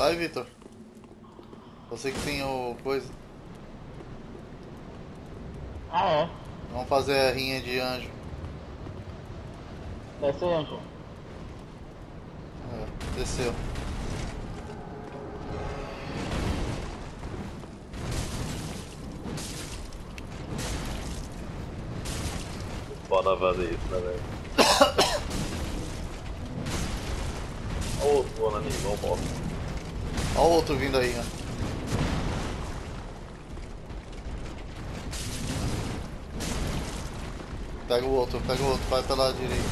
Vai, Vitor. Você que tem o coisa. Ah, é. Vamos fazer a rinha de anjo. Desce aí, Anjo. É, desceu. Foda fazer isso, né, velho? Olha o outro voando ali, igual bosta. Olha o outro vindo aí, ó. Pega o outro, pega o outro, vai pela direita.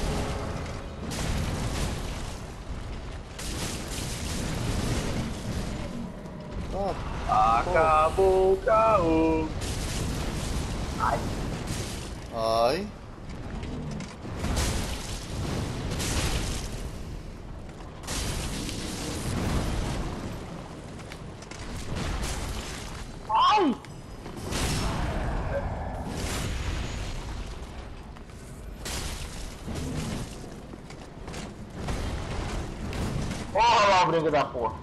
Ah, Acabou o caô. ai. Ai! O brinco da porra.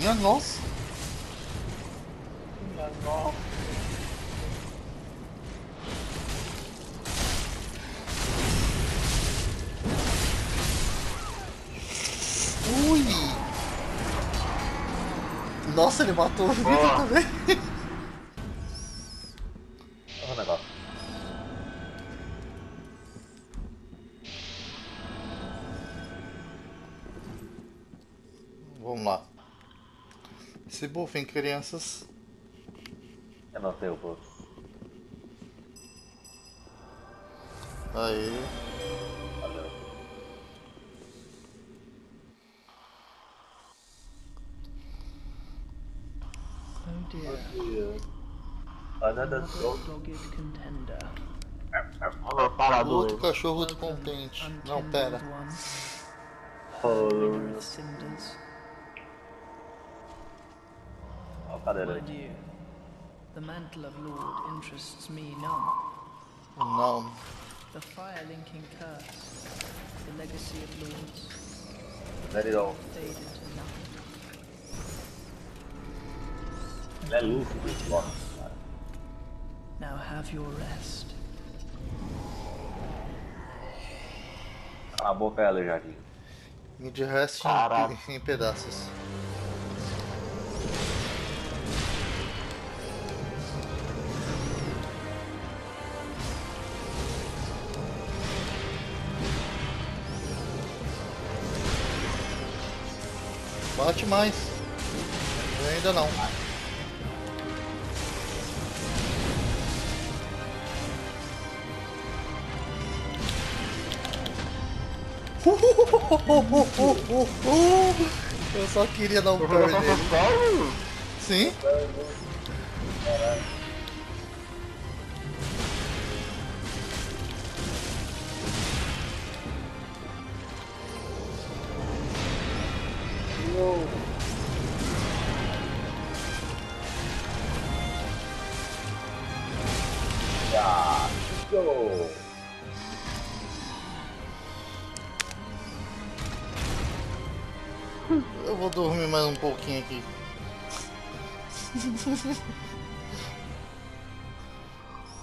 Minha nossa. Ui! Nossa, ele matou o Vitor também. buffem, crianças. Eu não sei o povo. Aí. Valeu. Oh dear. Another dogged contender. Olha Outro cachorro Welcome, descontente. Não, pera. Oh, Hallelujah. Would you? The mantle of Lord interests me none. None. The fire linking curse, the legacy of lords. Let it all. Let Luffy be lost. Now have your rest. Cala a boca ela, Jardim. Me de resto em, em pedaços. Bate mais. Eu ainda não. Eu só queria dar um burn nele. Sim? Go! Eu vou dormir mais um pouquinho aqui.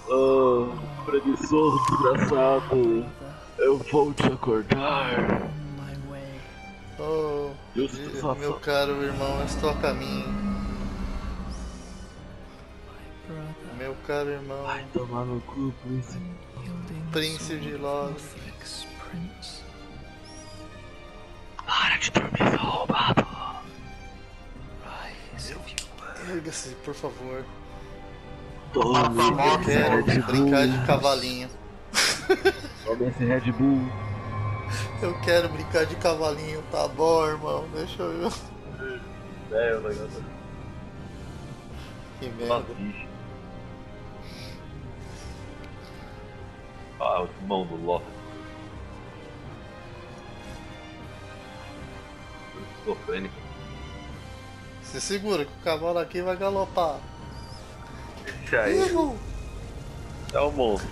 Oh, preguiçoso, desgraçado. Eu vou te acordar. Oh, meu caro irmão, estou a caminho. Caro irmão. Vai tomar no cu, príncipe. Príncipe de Prince. Para de dormir, seu roubado. Erga-se, por favor. Tome Eu quero Red brincar de Bull. cavalinho. Tome esse Red Bull. Eu quero brincar de cavalinho, tá bom, irmão? Deixa eu. É, o negócio Que merda. Bicho. Ah, o mão do Loki. Esquizofrênico. Se segura que o cavalo aqui vai galopar. Esse aí é o monstro.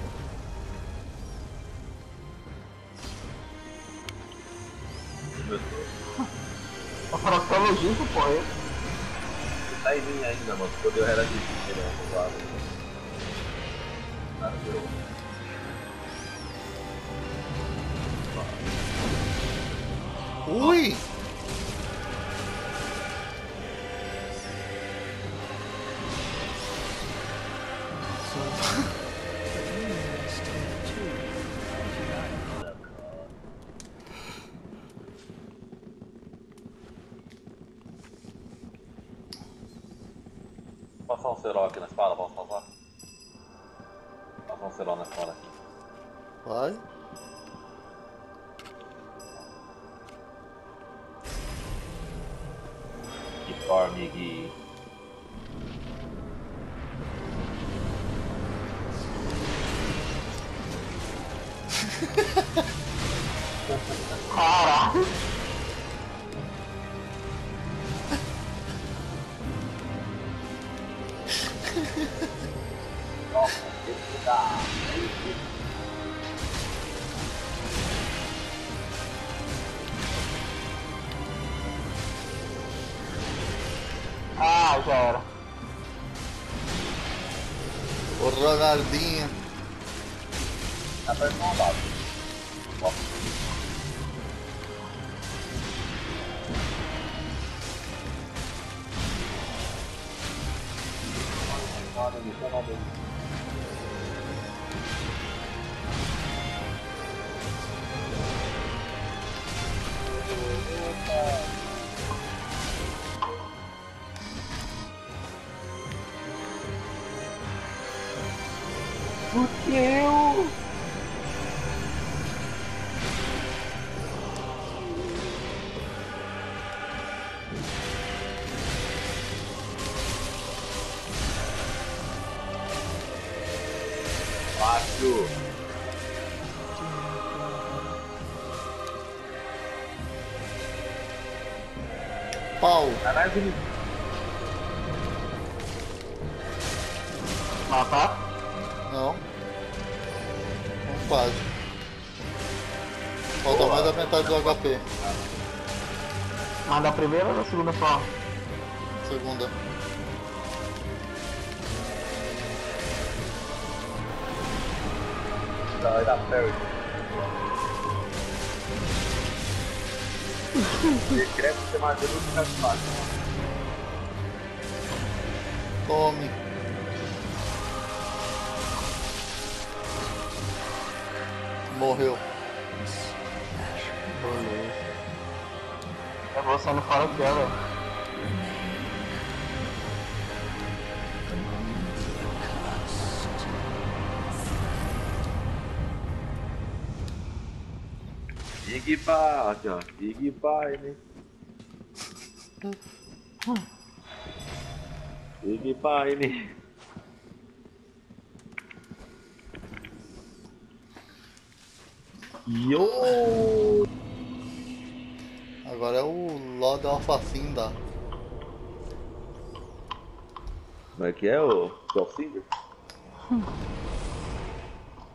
Tá proctologista, pô. ele. Tá em mim ainda, mano. Quando eu era de ele é roubado. Cara, deu. Ui! Passar um cerol aqui na espada, posso passar? Passar um cerol na espada aqui. Vai. Army. Miggy. Ah, já era. O Ronaldinho. Uma base. Ó. Olha, me chama dele. Fudeu! Fácil. Pau. Caralho. Matar? Não. Não quase. Falta mais da metade do HP. Mas da primeira ou da segunda só? Segunda. Decreto ser mais duro que mais fácil. Tome. Morreu. É você não fala o que velho. Big Bar, aqui ó. Big Bar, né? Big Bar, né? Yo! Agora é o Lord Alfacinda. Como é que é o Dolcinder?